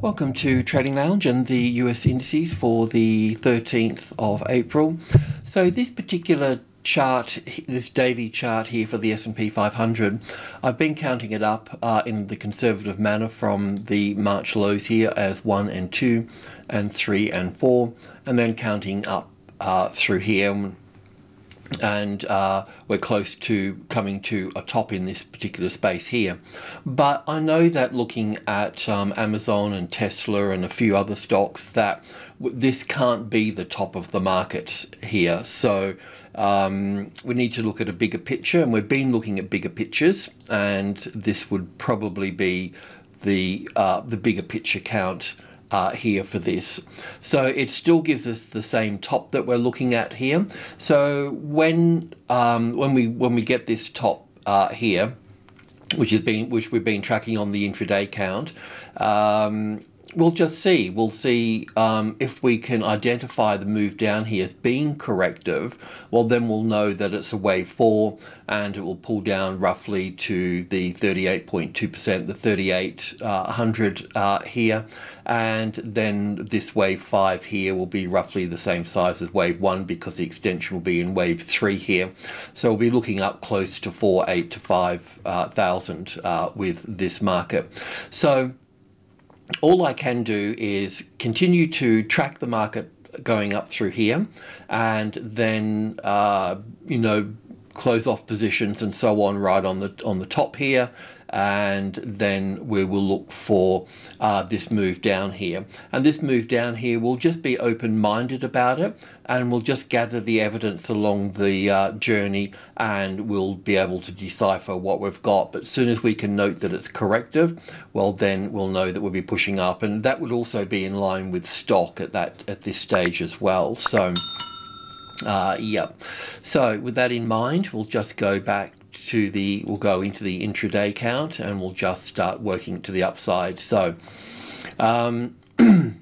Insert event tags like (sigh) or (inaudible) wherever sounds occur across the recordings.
Welcome to Trading Lounge and the US indices for the 13th of April. So this particular chart, this daily chart here for the S&P 500, I've been counting it up uh, in the conservative manner from the March lows here as 1 and 2 and 3 and 4 and then counting up uh, through here and uh, we're close to coming to a top in this particular space here. But I know that looking at um, Amazon and Tesla and a few other stocks that this can't be the top of the market here. So um, we need to look at a bigger picture and we've been looking at bigger pictures and this would probably be the, uh, the bigger picture count uh, here for this. So it still gives us the same top that we're looking at here. So when um, when we when we get this top uh, here, which has been which we've been tracking on the intraday count, um, we'll just see. We'll see um, if we can identify the move down here as being corrective. Well, then we'll know that it's a wave four and it will pull down roughly to the 38.2%, the 3800 uh, uh, here. And then this wave five here will be roughly the same size as wave one because the extension will be in wave three here. So we'll be looking up close to four, eight to 5,000 uh, uh, with this market. So all I can do is continue to track the market going up through here and then uh, you know close off positions and so on right on the on the top here and then we will look for uh, this move down here. And this move down here, we'll just be open-minded about it and we'll just gather the evidence along the uh, journey and we'll be able to decipher what we've got. But as soon as we can note that it's corrective, well then we'll know that we'll be pushing up and that would also be in line with stock at that at this stage as well. So uh, yep. So with that in mind, we'll just go back to the, we'll go into the intraday count and we'll just start working to the upside. So, um, (clears throat)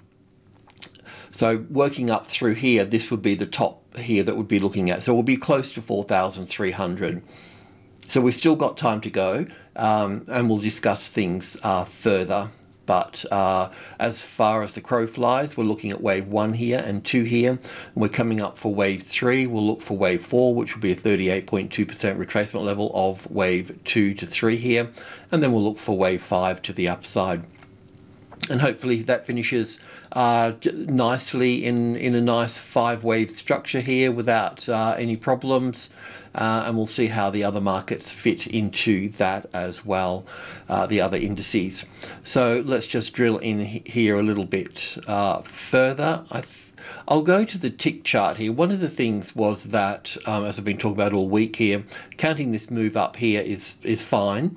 so working up through here, this would be the top here that would be looking at. So we'll be close to 4,300. So we've still got time to go um, and we'll discuss things uh, further but uh, as far as the crow flies, we're looking at wave one here and two here. we're coming up for wave three. We'll look for wave four, which will be a 38.2% retracement level of wave two to three here. And then we'll look for wave five to the upside and hopefully that finishes uh, nicely in, in a nice five wave structure here without uh, any problems uh, and we'll see how the other markets fit into that as well, uh, the other indices. So let's just drill in here a little bit uh, further. I I'll go to the tick chart here. One of the things was that, um, as I've been talking about all week here, counting this move up here is, is fine.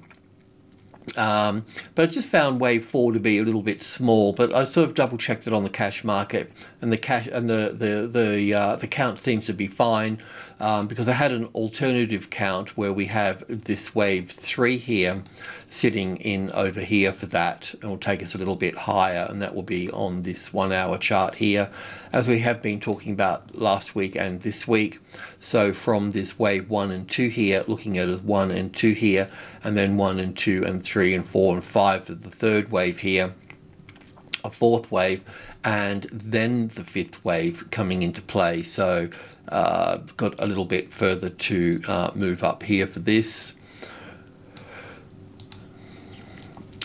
Um, but I just found wave four to be a little bit small. But I sort of double checked it on the cash market, and the cash and the the the uh, the count seems to be fine um, because I had an alternative count where we have this wave three here sitting in over here for that. And will take us a little bit higher and that will be on this one hour chart here as we have been talking about last week and this week. So from this wave one and two here looking at as one and two here and then one and two and three and four and five for the third wave here a fourth wave and then the fifth wave coming into play. So uh, got a little bit further to uh, move up here for this.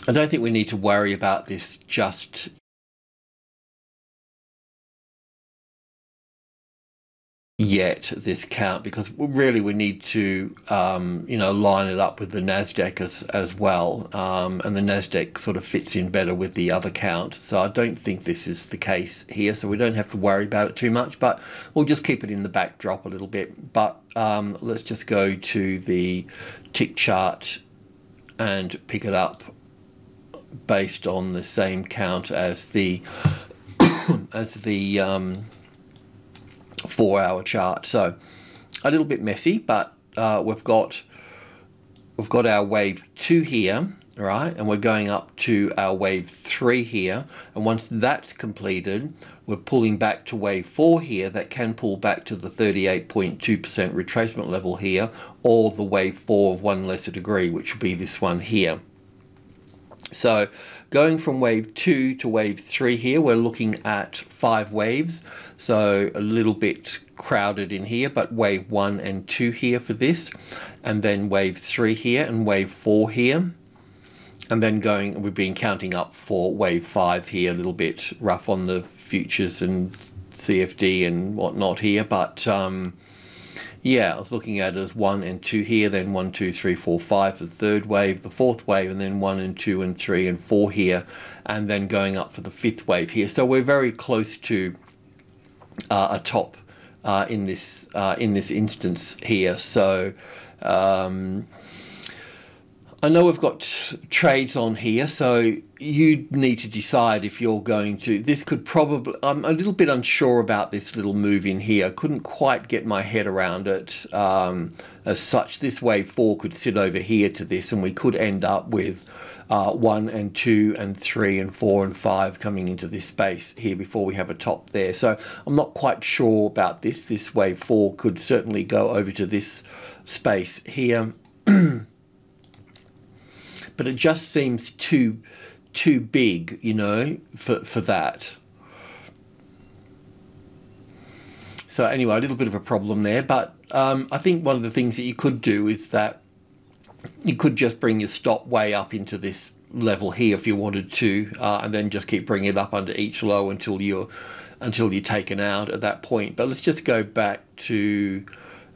I don't think we need to worry about this just yet this count because really we need to um, you know line it up with the Nasdaq as as well um, and the Nasdaq sort of fits in better with the other count. So I don't think this is the case here so we don't have to worry about it too much but we'll just keep it in the backdrop a little bit. But um, let's just go to the tick chart and pick it up based on the same count as the (coughs) as the um, four hour chart. So a little bit messy, but uh, we've got we've got our wave two here, right? And we're going up to our wave three here. And once that's completed, we're pulling back to wave four here that can pull back to the 38.2% retracement level here, or the wave four of one lesser degree, which would be this one here. So going from wave two to wave three here, we're looking at five waves. So a little bit crowded in here, but wave one and two here for this. And then wave three here and wave four here. And then going, we've been counting up for wave five here, a little bit rough on the futures and CFD and whatnot here, but um, yeah, I was looking at it as one and two here, then one, two, three, four, five for the third wave, the fourth wave, and then one and two and three and four here, and then going up for the fifth wave here. So we're very close to uh, a top uh, in this uh, in this instance here. So. Um, I know we've got trades on here, so you need to decide if you're going to. This could probably. I'm a little bit unsure about this little move in here. I couldn't quite get my head around it. Um, as such, this wave four could sit over here to this, and we could end up with uh, one and two and three and four and five coming into this space here before we have a top there. So I'm not quite sure about this. This wave four could certainly go over to this space here. (clears throat) but it just seems too too big, you know, for for that. So anyway, a little bit of a problem there, but um, I think one of the things that you could do is that you could just bring your stop way up into this level here if you wanted to, uh, and then just keep bringing it up under each low until you're until you're taken out at that point. But let's just go back to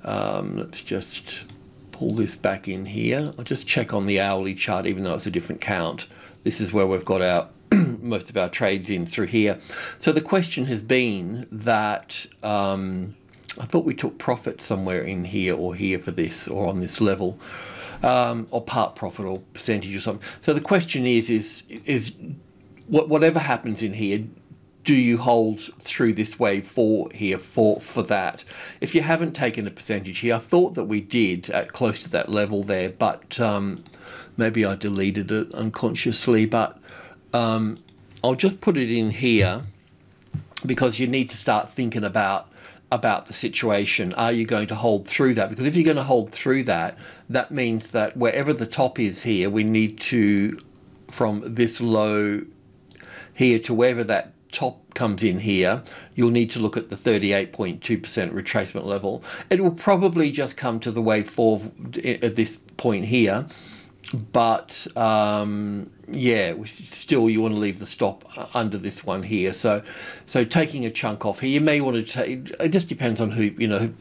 um, let's just pull this back in here. I'll just check on the hourly chart, even though it's a different count. This is where we've got our (clears throat) most of our trades in through here. So the question has been that um, I thought we took profit somewhere in here or here for this or on this level. Um, or part profit or percentage or something. So the question is, is, is whatever happens in here, do you hold through this wave four here for for that? If you haven't taken a percentage here, I thought that we did at close to that level there, but um, maybe I deleted it unconsciously. But um, I'll just put it in here because you need to start thinking about about the situation. Are you going to hold through that? Because if you're going to hold through that, that means that wherever the top is here, we need to, from this low here to wherever that top comes in here, you'll need to look at the 38.2% retracement level. It will probably just come to the wave four at this point here, but um, yeah, still you want to leave the stop under this one here. So, so taking a chunk off here, you may want to take. It just depends on who you know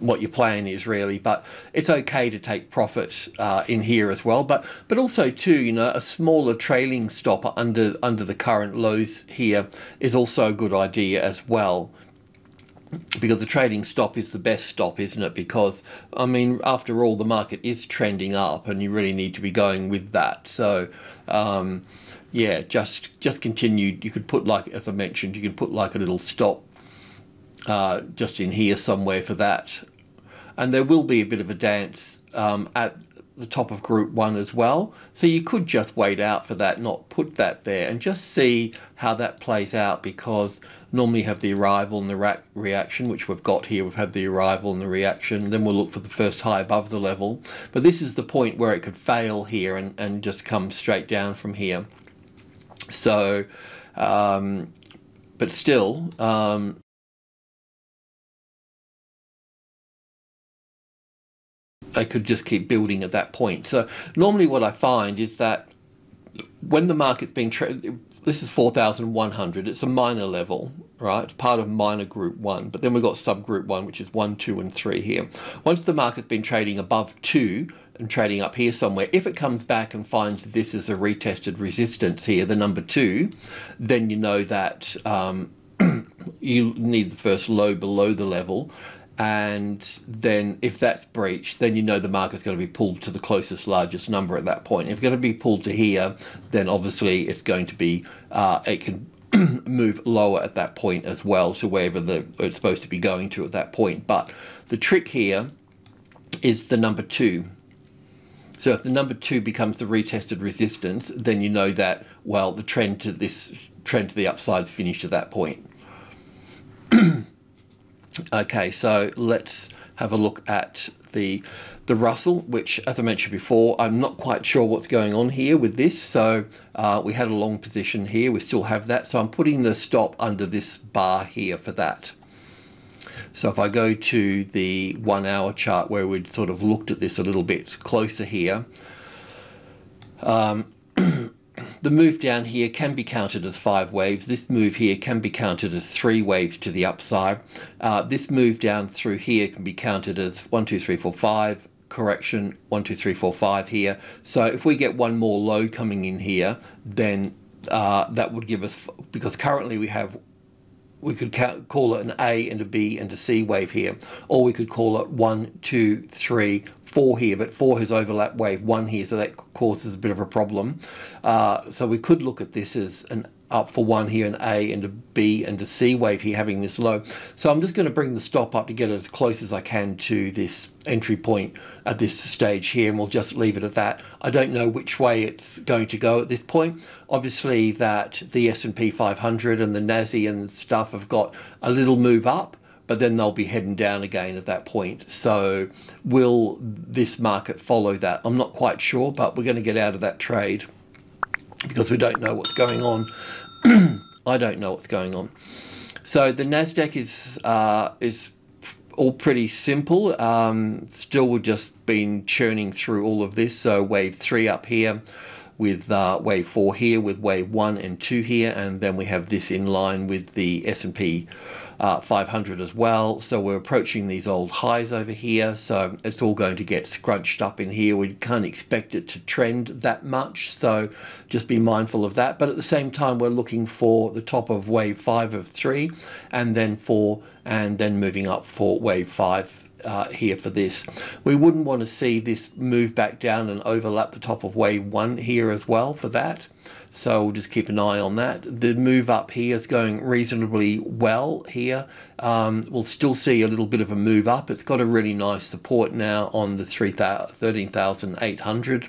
what your plan is really, but it's okay to take profit uh, in here as well. But but also too, you know, a smaller trailing stop under under the current lows here is also a good idea as well. Because the trading stop is the best stop, isn't it? Because I mean, after all, the market is trending up, and you really need to be going with that. So. Um, yeah, just just continue. You could put like, as I mentioned, you can put like a little stop uh, just in here somewhere for that and there will be a bit of a dance um, at the top of group one as well. So you could just wait out for that, not put that there, and just see how that plays out because normally you have the arrival and the reaction, which we've got here. We've had the arrival and the reaction. Then we'll look for the first high above the level. But this is the point where it could fail here and, and just come straight down from here. So, um, but still, um, they could just keep building at that point. So normally what I find is that when the market's being traded, this is 4,100, it's a minor level, right? It's part of minor group one, but then we've got subgroup one, which is one, two, and three here. Once the market's been trading above two and trading up here somewhere, if it comes back and finds this is a retested resistance here, the number two, then you know that um, (clears throat) you need the first low below the level and then if that's breached, then you know the market's going to be pulled to the closest largest number at that point. If it's going to be pulled to here, then obviously it's going to be uh, it can (clears throat) move lower at that point as well to wherever the it's supposed to be going to at that point. But the trick here is the number two. So if the number two becomes the retested resistance, then you know that well the trend to this trend to the upside is finished at that point. (clears throat) Okay, so let's have a look at the the Russell, which, as I mentioned before, I'm not quite sure what's going on here with this. So uh, we had a long position here. We still have that. So I'm putting the stop under this bar here for that. So if I go to the one hour chart where we'd sort of looked at this a little bit closer here, um, the move down here can be counted as five waves. This move here can be counted as three waves to the upside. Uh, this move down through here can be counted as one, two, three, four, five, correction one two three four five here so if we get one more low coming in here then uh, that would give us because currently we have we could count, call it an A and a B and a C wave here or we could call it one two three four here but four has overlap wave one here so that causes a bit of a problem uh, so we could look at this as an up for one here, an A and a B and a C wave here having this low. So I'm just going to bring the stop up to get as close as I can to this entry point at this stage here and we'll just leave it at that. I don't know which way it's going to go at this point. Obviously that the S&P 500 and the NASI and stuff have got a little move up but then they'll be heading down again at that point. So will this market follow that? I'm not quite sure, but we're going to get out of that trade because we don't know what's going on (clears throat) I don't know what's going on. So the Nasdaq is uh, is all pretty simple. Um, still, we've just been churning through all of this. So wave three up here, with uh, wave four here, with wave one and two here, and then we have this in line with the S and P uh, 500 as well. So we're approaching these old highs over here. So it's all going to get scrunched up in here. We can't expect it to trend that much. So just be mindful of that. But at the same time, we're looking for the top of wave five of three and then four and then moving up for wave five uh, here for this. We wouldn't want to see this move back down and overlap the top of wave one here as well for that. So we'll just keep an eye on that. The move up here is going reasonably well here. Um, we'll still see a little bit of a move up. It's got a really nice support now on the 13,800.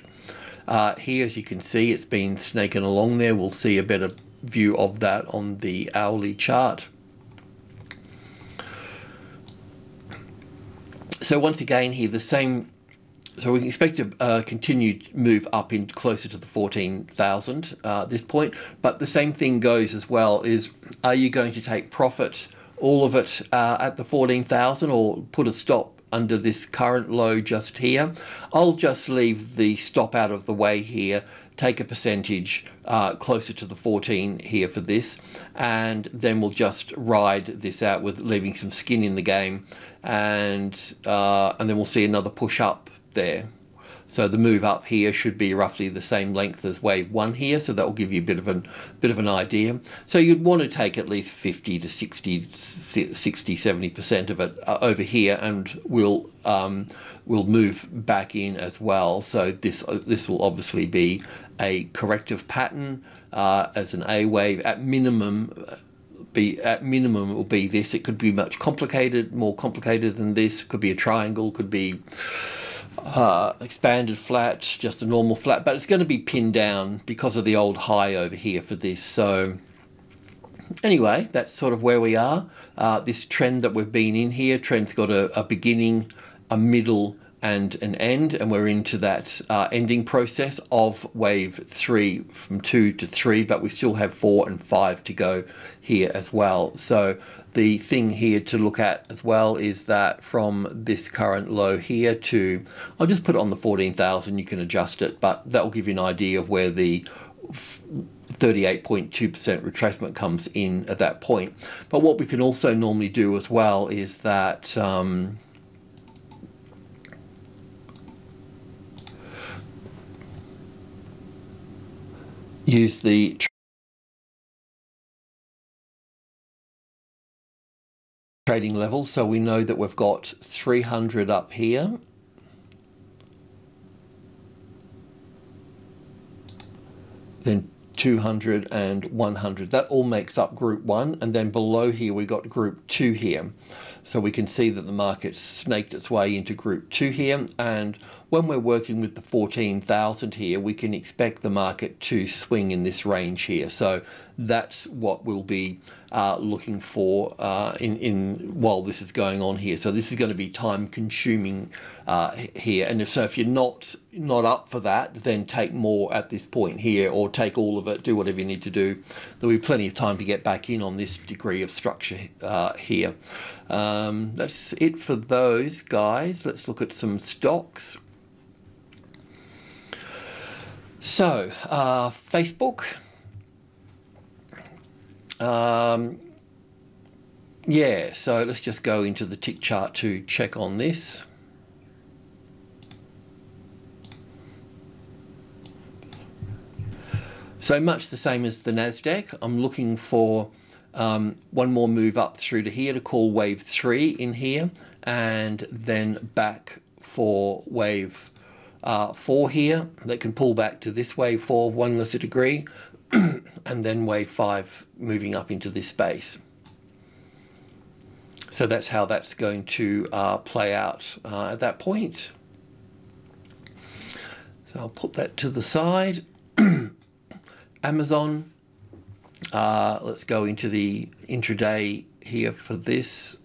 Uh, here, as you can see, it's been snaking along there. We'll see a better view of that on the hourly chart. So once again here, the same so we expect a uh, continued move up in closer to the 14,000 uh, at this point. But the same thing goes as well is, are you going to take profit, all of it uh, at the 14,000 or put a stop under this current low just here? I'll just leave the stop out of the way here, take a percentage uh, closer to the 14 here for this, and then we'll just ride this out with leaving some skin in the game, and, uh, and then we'll see another push up there. So the move up here should be roughly the same length as wave one here, so that will give you a bit of an bit of an idea. So you'd want to take at least 50 to 60, 60 70% of it uh, over here, and we'll um, we'll move back in as well. So this uh, this will obviously be a corrective pattern uh, as an A wave at minimum. Uh, be at minimum it will be this. It could be much complicated, more complicated than this. It could be a triangle. Could be uh, expanded flat, just a normal flat, but it's going to be pinned down because of the old high over here for this. So anyway, that's sort of where we are. Uh, this trend that we've been in here, trend's got a, a beginning, a middle, and an end, and we're into that uh, ending process of wave three from two to three, but we still have four and five to go here as well. So the thing here to look at as well is that from this current low here to, I'll just put it on the 14,000, you can adjust it, but that will give you an idea of where the 38.2% retracement comes in at that point. But what we can also normally do as well is that um, use the trading levels. So we know that we've got 300 up here. Then 200 and 100. That all makes up group one. And then below here, we got group two here. So we can see that the market snaked its way into group two here. And when we're working with the 14,000 here, we can expect the market to swing in this range here. So that's what we'll be uh, looking for uh, in, in while this is going on here. So this is going to be time consuming uh, here. And if, so if you're not not up for that, then take more at this point here or take all of it, do whatever you need to do. There'll be plenty of time to get back in on this degree of structure uh, here. Um, that's it for those guys. Let's look at some stocks. So, uh, Facebook. Um, yeah, so let's just go into the tick chart to check on this. So much the same as the NASDAQ, I'm looking for um, one more move up through to here to call wave three in here and then back for wave uh, four here that can pull back to this wave four, of one less a degree (clears throat) and then wave five moving up into this space. So that's how that's going to uh, play out uh, at that point. So I'll put that to the side. (clears throat) Amazon, uh, let's go into the intraday here for this.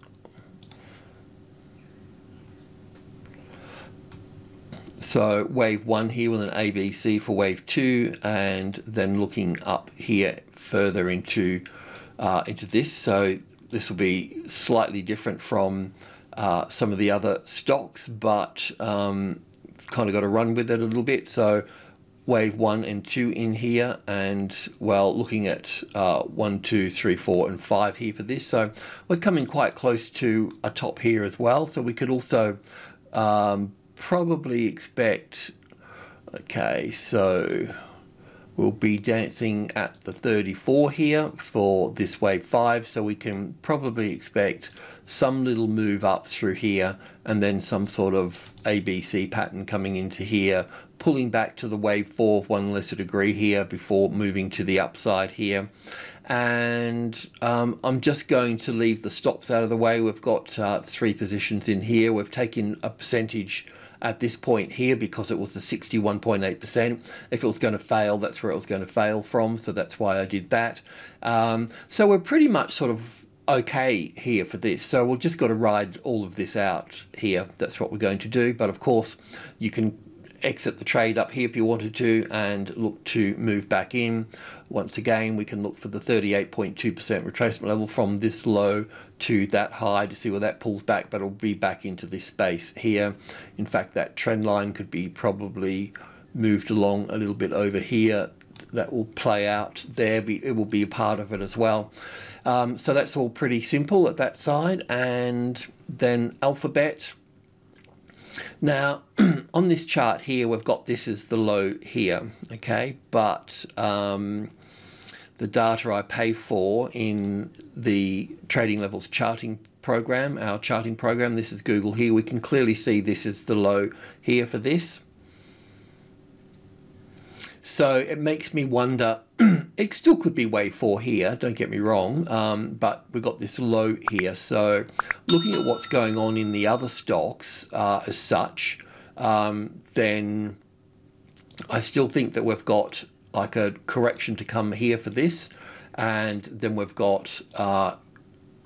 So wave one here with an ABC for wave two, and then looking up here further into uh, into this. So this will be slightly different from uh, some of the other stocks, but um, kind of got to run with it a little bit. So wave one and two in here and well looking at uh, one two three four and five here for this so we're coming quite close to a top here as well so we could also um, probably expect okay so we'll be dancing at the 34 here for this wave 5 so we can probably expect some little move up through here and then some sort of ABC pattern coming into here pulling back to the wave 4 one lesser degree here before moving to the upside here. And um, I'm just going to leave the stops out of the way. We've got uh, three positions in here. We've taken a percentage at this point here because it was the 61.8%. If it was going to fail, that's where it was going to fail from, so that's why I did that. Um, so we're pretty much sort of okay here for this. So we've just got to ride all of this out here. That's what we're going to do. But of course, you can exit the trade up here if you wanted to and look to move back in. Once again, we can look for the 38.2% retracement level from this low to that high to see where that pulls back, but it'll be back into this space here. In fact, that trend line could be probably moved along a little bit over here. That will play out there. It will be a part of it as well. Um, so that's all pretty simple at that side. And then Alphabet, now, (clears throat) on this chart here, we've got this as the low here, okay? But um, the data I pay for in the trading levels charting program, our charting program, this is Google here, we can clearly see this is the low here for this. So it makes me wonder, (clears throat) it still could be wave four here, don't get me wrong, um, but we've got this low here. So looking at what's going on in the other stocks uh, as such, um, then I still think that we've got like a correction to come here for this. And then we've got, uh,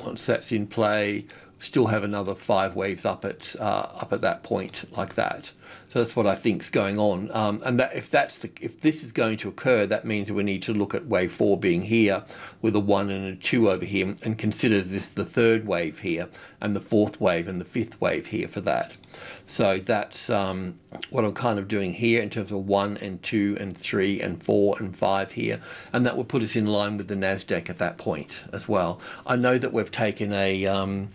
once that's in play, still have another five waves up at uh, up at that point like that. So that's what I think is going on. Um, and that if that's the if this is going to occur, that means we need to look at wave four being here with a one and a two over here, and consider this the third wave here, and the fourth wave and the fifth wave here for that. So that's um, what I'm kind of doing here in terms of one and two and three and four and five here, and that will put us in line with the Nasdaq at that point as well. I know that we've taken a um,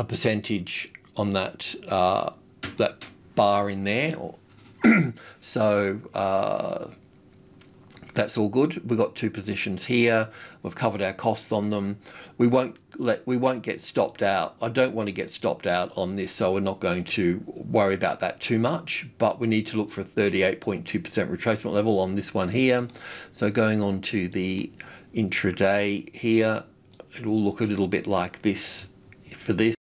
a percentage on that uh, that bar in there. (clears throat) so uh, that's all good. We've got two positions here. We've covered our costs on them. We won't let we won't get stopped out. I don't want to get stopped out on this, so we're not going to worry about that too much. But we need to look for a 38.2% retracement level on this one here. So going on to the intraday here, it will look a little bit like this for this.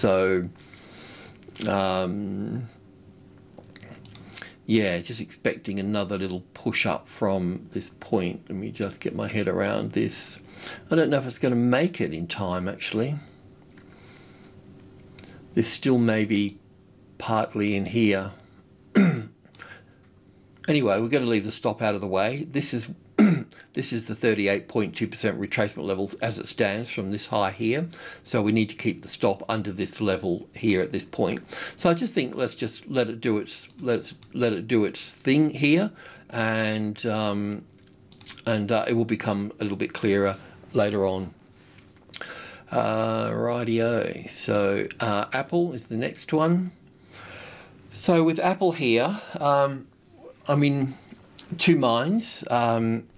So, um, yeah, just expecting another little push up from this point. Let me just get my head around this. I don't know if it's going to make it in time actually. This still may be partly in here. (clears throat) anyway, we're going to leave the stop out of the way. This is this is the 38.2% retracement levels as it stands from this high here. So we need to keep the stop under this level here at this point. So I just think let's just let it do its let's let it do its thing here, and um, and uh, it will become a little bit clearer later on. Uh, rightio. So uh, Apple is the next one. So with Apple here, um, I mean, two minds. Um,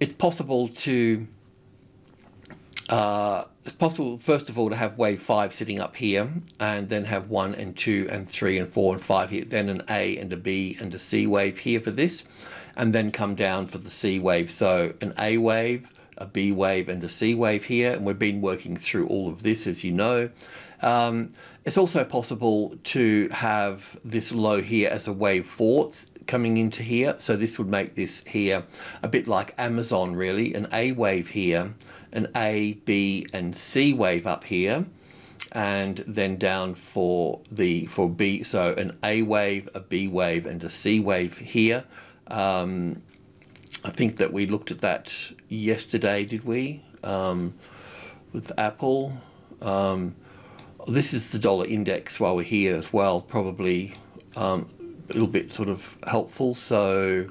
it's possible to uh, it's possible first of all to have wave five sitting up here and then have one and two and three and four and five here then an A and a B and a C wave here for this and then come down for the C wave. So an A wave a B wave and a C wave here and we've been working through all of this as you know. Um, it's also possible to have this low here as a wave fourth coming into here. So this would make this here a bit like Amazon really, an A wave here, an A, B and C wave up here and then down for the for B so an A wave, a B wave and a C wave here. Um, I think that we looked at that yesterday, did we? Um, with Apple. Um, this is the dollar index while we're here as well, probably um, little bit sort of helpful. So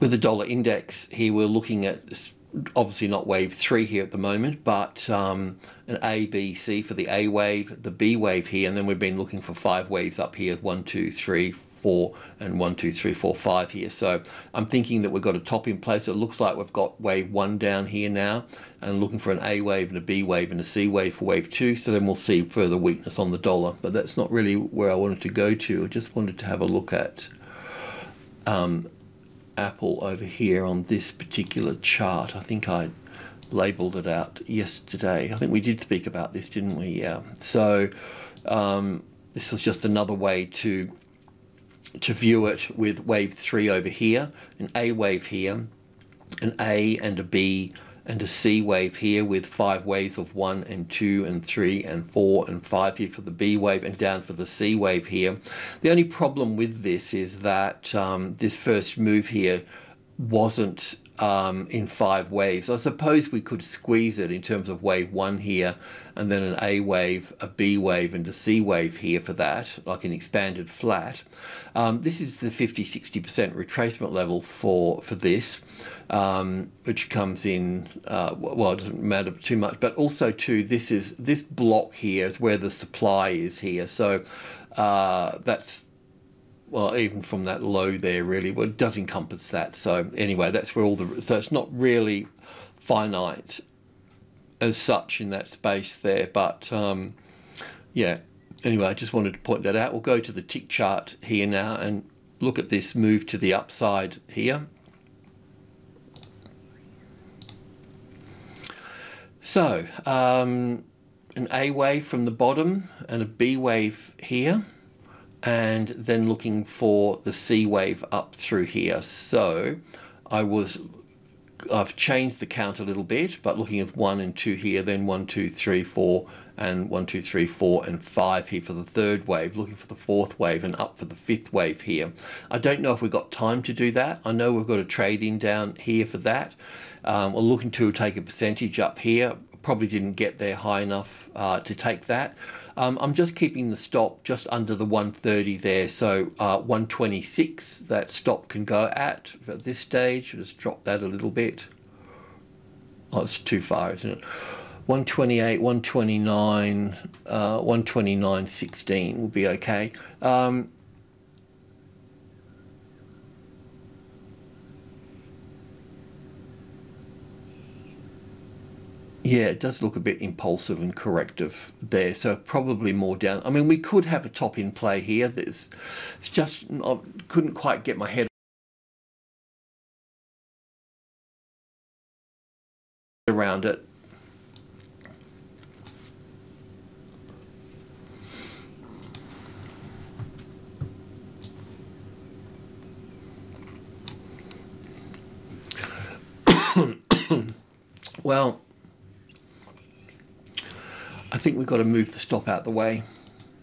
with the dollar index here, we're looking at obviously not wave three here at the moment, but um, an A, B, C for the A wave, the B wave here, and then we've been looking for five waves up here, one, two, three, four, and one, two, three, four, five here. So I'm thinking that we've got a top in place. It looks like we've got wave one down here now, and looking for an A wave and a B wave and a C wave for wave two. So then we'll see further weakness on the dollar. But that's not really where I wanted to go to. I just wanted to have a look at um, Apple over here on this particular chart. I think I labeled it out yesterday. I think we did speak about this, didn't we? Yeah. So um, this is just another way to to view it with wave three over here, an A wave here, an A and a B and a C wave here with five waves of one and two and three and four and five here for the B wave and down for the C wave here. The only problem with this is that um, this first move here wasn't um, in five waves. I suppose we could squeeze it in terms of wave one here and then an A wave, a B wave and a C wave here for that, like an expanded flat. Um, this is the 50-60% retracement level for, for this um, which comes in, uh, well, it doesn't matter too much, but also too, this is, this block here is where the supply is here. So uh, that's, well, even from that low there really, well, it does encompass that. So anyway, that's where all the, so it's not really finite as such in that space there, but um, yeah, anyway, I just wanted to point that out. We'll go to the tick chart here now and look at this move to the upside here. So, um, an A wave from the bottom and a B wave here, and then looking for the C wave up through here. So, I was, I've changed the count a little bit, but looking at one and two here, then one, two, three, four, and one, two, three, four, and five here for the third wave, looking for the fourth wave and up for the fifth wave here. I don't know if we've got time to do that. I know we've got a trade in down here for that. Um, we're looking to take a percentage up here. Probably didn't get there high enough uh, to take that. Um, I'm just keeping the stop just under the 130 there, so uh, 126 that stop can go at at this stage. Just drop that a little bit. Oh, it's too far, isn't it? 128, 129, uh, 129.16 will be okay. Um, Yeah, it does look a bit impulsive and corrective there. So probably more down. I mean, we could have a top in play here. There's, it's just I couldn't quite get my head around it. (coughs) well I think we've got to move the stop out the way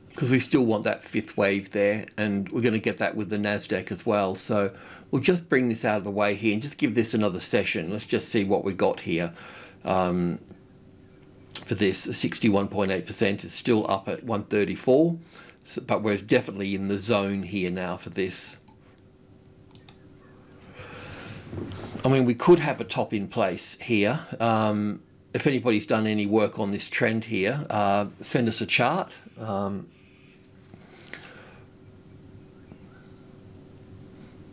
because we still want that fifth wave there and we're going to get that with the NASDAQ as well. So we'll just bring this out of the way here and just give this another session. Let's just see what we got here. Um, for this, 61.8% is still up at 134, so, but we're definitely in the zone here now for this. I mean, we could have a top in place here. Um, if anybody's done any work on this trend here, uh, send us a chart. Um,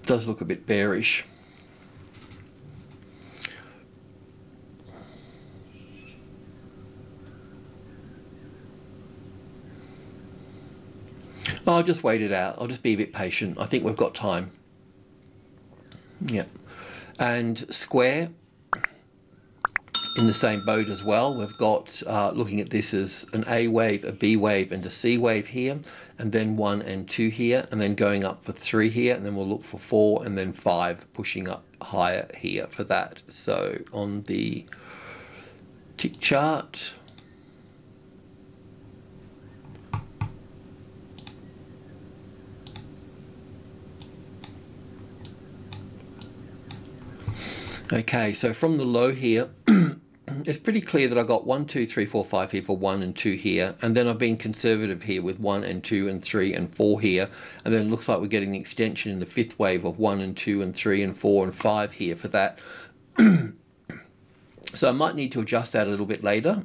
does look a bit bearish. I'll just wait it out. I'll just be a bit patient. I think we've got time. Yeah. And Square in the same boat as well. We've got, uh, looking at this as an A wave, a B wave and a C wave here, and then one and two here, and then going up for three here, and then we'll look for four and then five, pushing up higher here for that. So on the tick chart, Okay, so from the low here, (clears throat) it's pretty clear that I've got one, two, three, four, five here for one and two here, and then I've been conservative here with one and two and three and four here, and then it looks like we're getting the extension in the fifth wave of one and two and three and four and five here for that. (clears throat) so I might need to adjust that a little bit later.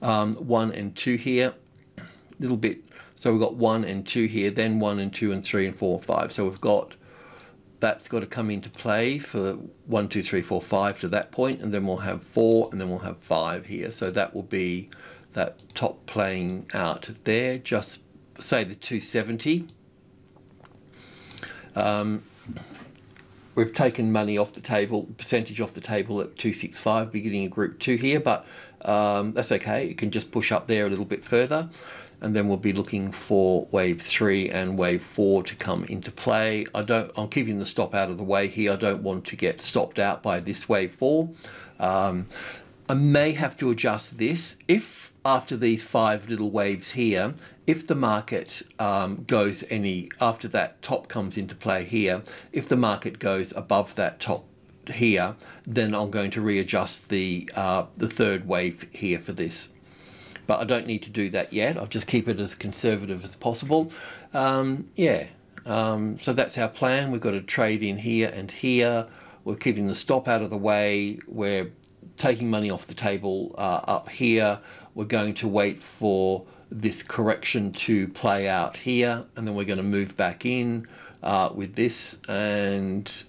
Um, one and two here, a little bit. So we've got one and two here, then one and two and three and four and five. So we've got that's got to come into play for one, two, three, four, five to that point, and then we'll have four, and then we'll have five here. So that will be that top playing out there. Just say the 270. Um, we've taken money off the table, percentage off the table at 265, beginning of group two here, but um, that's okay. You can just push up there a little bit further and then we'll be looking for wave three and wave four to come into play. I don't, I'm keeping the stop out of the way here. I don't want to get stopped out by this wave four. Um, I may have to adjust this if after these five little waves here, if the market um, goes any, after that top comes into play here, if the market goes above that top here, then I'm going to readjust the, uh, the third wave here for this but I don't need to do that yet. I'll just keep it as conservative as possible. Um, yeah, um, so that's our plan. We've got to trade in here and here. We're keeping the stop out of the way. We're taking money off the table uh, up here. We're going to wait for this correction to play out here, and then we're going to move back in uh, with this and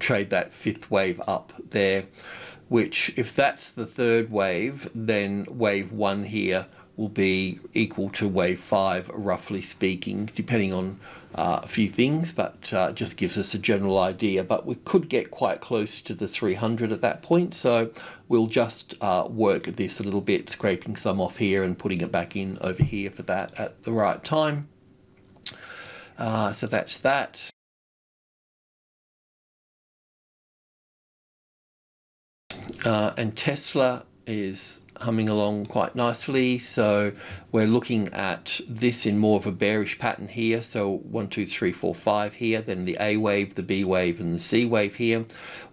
trade that fifth wave up there which if that's the third wave, then wave one here will be equal to wave five, roughly speaking, depending on uh, a few things, but uh, just gives us a general idea. But we could get quite close to the 300 at that point, so we'll just uh, work this a little bit, scraping some off here and putting it back in over here for that at the right time. Uh, so that's that. Uh, and Tesla is humming along quite nicely. So we're looking at this in more of a bearish pattern here. So one, two, three, four, five here, then the A wave, the B wave, and the C wave here.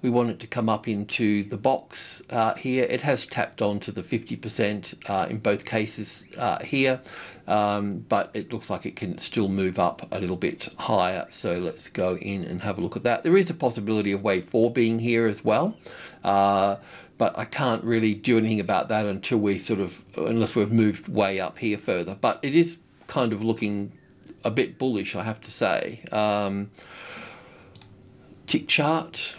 We want it to come up into the box uh, here. It has tapped on to the 50% uh, in both cases uh, here. Um, but it looks like it can still move up a little bit higher. So let's go in and have a look at that. There is a possibility of wave four being here as well. But I can't really do anything about that until we sort of, unless we've moved way up here further. But it is kind of looking a bit bullish, I have to say. Um, tick chart.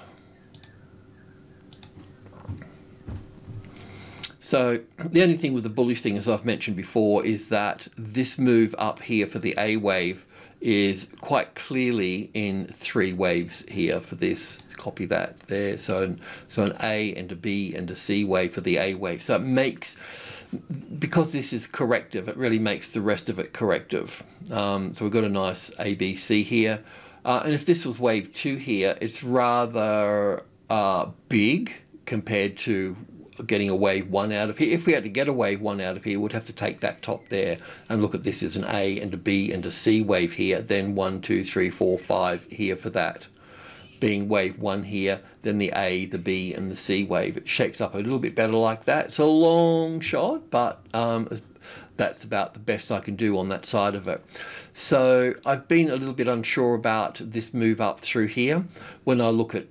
So the only thing with the bullish thing, as I've mentioned before, is that this move up here for the A wave is quite clearly in three waves here for this. Copy that there. So, so an A and a B and a C wave for the A wave. So it makes, because this is corrective, it really makes the rest of it corrective. Um, so we've got a nice A, B, C here. Uh, and if this was wave two here, it's rather uh, big compared to getting a wave one out of here. If we had to get a wave one out of here, we'd have to take that top there and look at this as an A and a B and a C wave here, then one, two, three, four, five here for that. Being wave one here, then the A, the B, and the C wave. It shapes up a little bit better like that. It's a long shot, but um, that's about the best I can do on that side of it. So I've been a little bit unsure about this move up through here. When I look at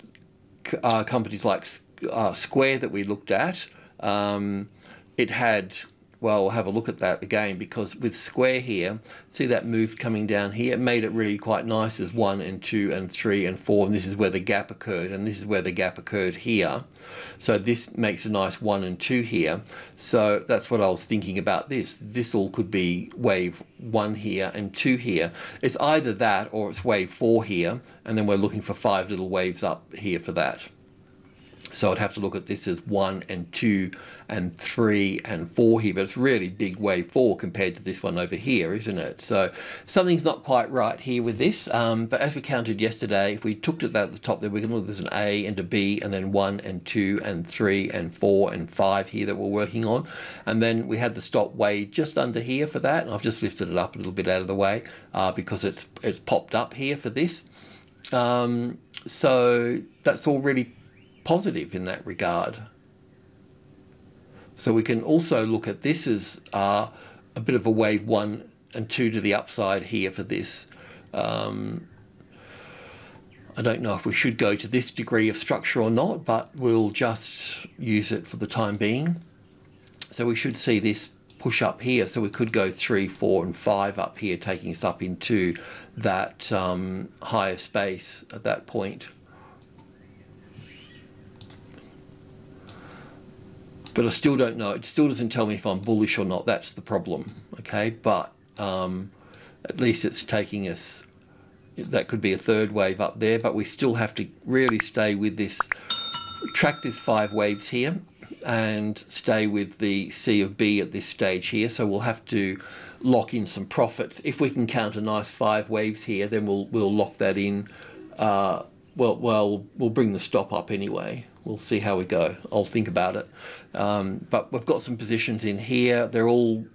uh, companies like uh, Square that we looked at, um, it had well, we'll have a look at that again because with square here, see that move coming down here, it made it really quite nice as one and two and three and four, and this is where the gap occurred, and this is where the gap occurred here. So this makes a nice one and two here. So that's what I was thinking about this. This all could be wave one here and two here. It's either that or it's wave four here, and then we're looking for five little waves up here for that. So I'd have to look at this as one and two and three and four here, but it's really big wave four compared to this one over here, isn't it? So something's not quite right here with this. Um, but as we counted yesterday, if we took it at the top there, we can look there's an A and a B and then one and two and three and four and five here that we're working on. And then we had the stop way just under here for that. And I've just lifted it up a little bit out of the way uh, because it's, it's popped up here for this. Um, so that's all really positive in that regard. So we can also look at this as uh, a bit of a wave one and two to the upside here for this. Um, I don't know if we should go to this degree of structure or not, but we'll just use it for the time being. So we should see this push up here. So we could go three, four, and five up here, taking us up into that um, higher space at that point. But I still don't know. It still doesn't tell me if I'm bullish or not. That's the problem. Okay, but um, at least it's taking us. That could be a third wave up there, but we still have to really stay with this. Track this five waves here, and stay with the C of B at this stage here. So we'll have to lock in some profits. If we can count a nice five waves here, then we'll we'll lock that in. Uh, well, well, we'll bring the stop up anyway we'll see how we go. I'll think about it. Um, but we've got some positions in here. They're all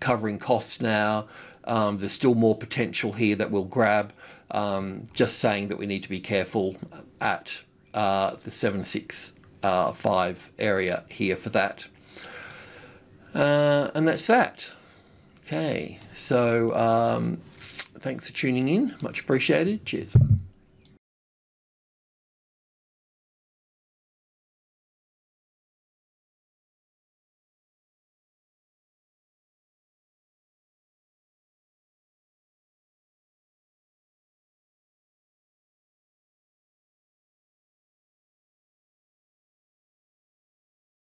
covering costs now. Um, there's still more potential here that we'll grab. Um, just saying that we need to be careful at uh, the 765 uh, area here for that. Uh, and that's that. Okay, so um, thanks for tuning in. Much appreciated. Cheers.